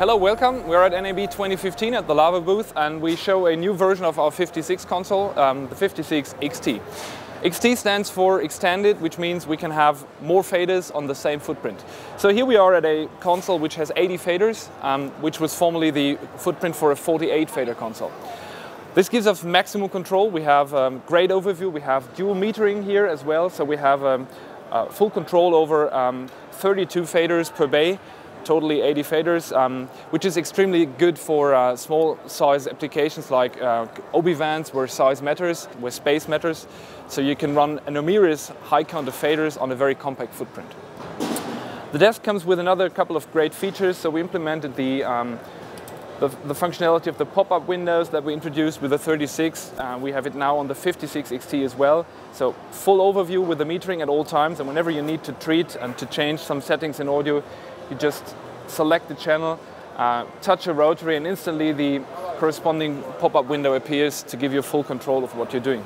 Hello, welcome. We're at NAB 2015 at the Lawo booth and we show a new version of our 56 console, um, the 56 XT. XT stands for extended, which means we can have more faders on the same footprint. So here we are at a console which has 80 faders, um, which was formerly the footprint for a 48 fader console. This gives us maximum control. We have um, great overview. We have dual metering here as well. So we have um, uh, full control over um, 32 faders per bay totally 80 faders, um, which is extremely good for uh, small size applications like uh, OB vans where size matters, where space matters. So you can run a numerous high count of faders on a very compact footprint. The desk comes with another couple of great features. So we implemented the um, the, the, functionality of the pop-up windows that we introduced with the 36. Uh, we have it now on the 56 XT as well. So full overview with the metering at all times and whenever you need to treat and to change some settings in audio, you just select the channel, uh, touch a rotary and instantly the corresponding pop-up window appears to give you full control of what you're doing.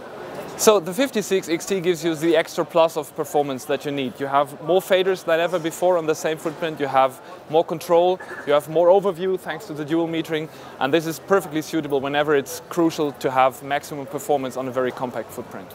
So the 56 XT gives you the extra plus of performance that you need. You have more faders than ever before on the same footprint, you have more control, you have more overview thanks to the dual metering, and this is perfectly suitable whenever it's crucial to have maximum performance on a very compact footprint.